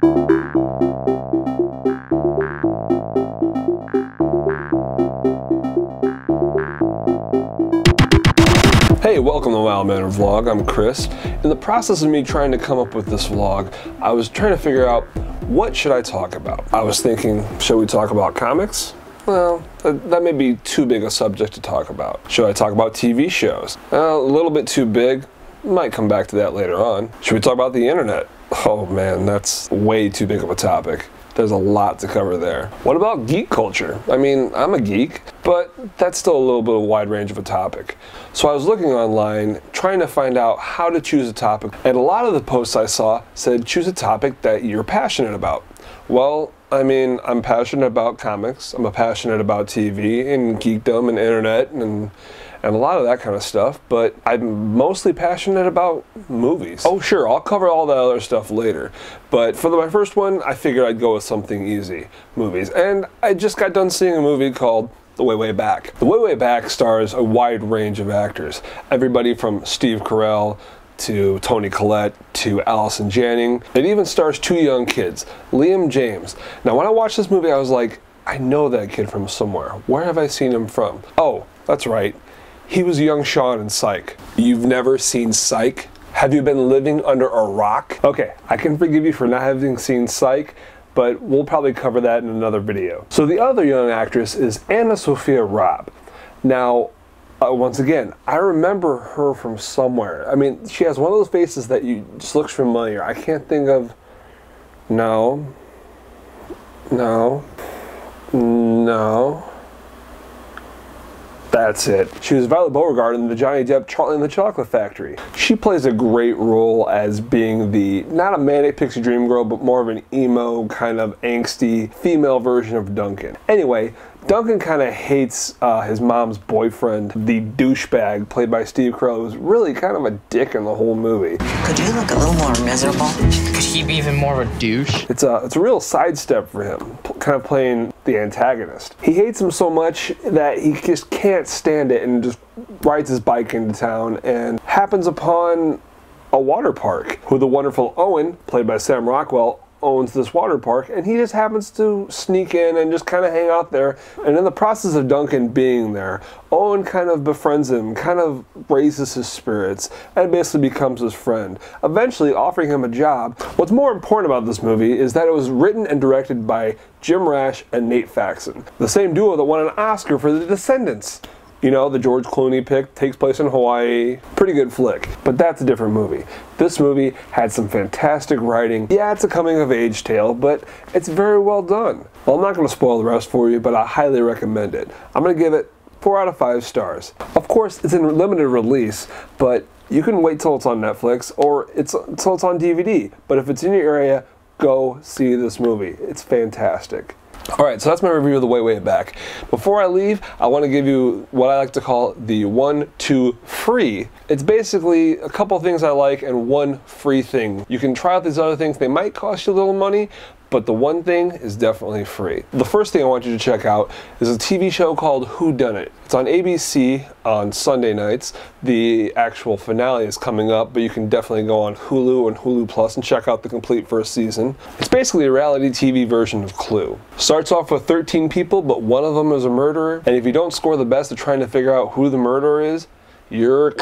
Hey, welcome to Mild Mannered Vlog. I'm Chris. In the process of me trying to come up with this vlog, I was trying to figure out what should I talk about. I was thinking, should we talk about comics? Well, that, may be too big a subject to talk about. Should I talk about TV shows? Well, a little bit too big. Might come back to that later on. Should we talk about the internet? Oh man, that's way too big of a topic. There's a lot to cover there. What about geek culture? I mean, I'm a geek, but that's still a little bit of a wide range of a topic. So I was looking online trying to find out how to choose a topic, and a lot of the posts I saw said choose a topic that you're passionate about. Well, I mean, I'm passionate about comics, I'm passionate about TV and geekdom and internet and and a lot of that kind of stuff, but I'm mostly passionate about movies. Oh, sure, I'll cover all the other stuff later, but for the, my first one, I figured I'd go with something easy movies. And I just got done seeing a movie called the Way Way Back. The Way Way Back stars a wide range of actors, everybody from Steve Carell to Toni Collette to Allison Janney. It even stars two young kids, Liam James. Now, when I watched this movie, I was like, I know that kid from somewhere. Where have I seen him from? Oh, that's right. He was young Sean in Psych. You've never seen Psych? Have you been living under a rock? Okay, I can forgive you for not having seen Psych, but we'll probably cover that in another video. So the other young actress is AnnaSophia Robb. Now, uh, once again, I remember her from somewhere. I mean, she has one of those faces that you just looks familiar. I can't think of. No. No. No. That's it. She was Violet Beauregarde in the Johnny Depp Charlie and the Chocolate Factory. She plays a great role as being the, not a manic pixie dream girl, but more of an emo, kind of angsty female version of Duncan. Anyway, Duncan kind of hates uh, his mom's boyfriend, the douchebag played by Steve Carell, who's really kind of a dick in the whole movie. Could you look a little more miserable? Could he be even more of a douche? It's a, it's a real sidestep for him, kind of playing the antagonist. He hates him so much that he just can't stand it and just rides his bike into town and happens upon a water park who the wonderful Owen, played by Sam Rockwell, owns this water park and he just happens to sneak in and just kind of hang out there. And in the process of Duncan being there Owen kind of befriends him kind of raises his spirits and basically becomes his friend eventually offering him a job. What's more important about this movie is that it was written and directed by Jim Rash and Nate Faxon the same duo that won an Oscar for The Descendants you know, the George Clooney pick takes place in Hawaii. Pretty good flick, but that's a different movie. This movie had some fantastic writing. Yeah, it's a coming of age tale, but it's very well done. Well, I'm not going to spoil the rest for you, but I highly recommend it. I'm going to give it 4 out of 5 stars. Of course, it's in limited release, but you can wait till it's on Netflix or it's till it's on DVD. But if it's in your area, go see this movie. It's fantastic. All right, so that's my review of The Way Way Back. Before I leave, I want to give you what I like to call the one, two, free. It's basically a couple things I like and one free thing. You can try out these other things. They might cost you a little money, but the one thing is definitely free. The first thing I want you to check out is a TV show called Whodunnit. It's on ABC on Sunday nights. The actual finale is coming up, but you can definitely go on Hulu and Hulu Plus and check out the complete first season. It's basically a reality TV version of Clue. Starts off with 13 people, but one of them is a murderer, and if you don't score the best at trying to figure out who the murderer is, you're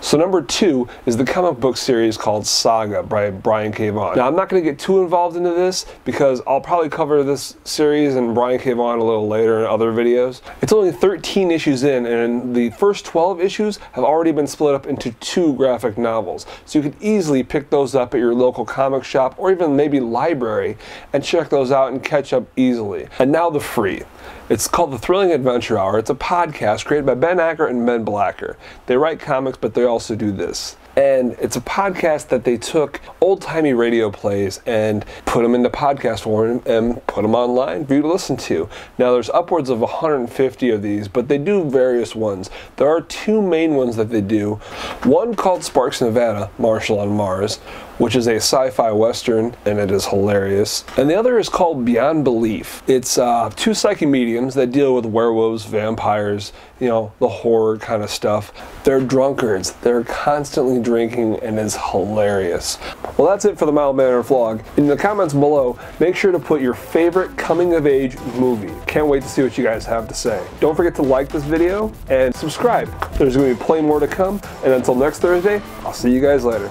so number two is the comic book series called Saga by Brian K. Vaughan. Now I'm not going to get too involved into this because I'll probably cover this series and Brian K. Vaughan a little later in other videos. It's only 13 issues in and the first 12 issues have already been split up into two graphic novels. So you could easily pick those up at your local comic shop or even maybe library and check those out and catch up easily. And now the free. It's called The Thrilling Adventure Hour. It's a podcast created by Ben Acker and Ben Blacker. They write comics, but they also do this. And it's a podcast that they took old timey radio plays and put them into podcast form and put them online for you to listen to. Now, there's upwards of 150 of these, but they do various ones. There are two main ones that they do. One called Sparks Nevada, Marshal on Mars, which is a sci-fi western, and it is hilarious. And the other is called Beyond Belief. It's uh, two psychic mediums that deal with werewolves, vampires, you know, the horror kind of stuff. They're drunkards. They're constantly drinking, and it's hilarious. Well, that's it for the Mild Manner vlog. In the comments below, make sure to put your favorite coming of age movie. Can't wait to see what you guys have to say. Don't forget to like this video and subscribe. There's to be plenty more to come. And until next Thursday, I'll see you guys later.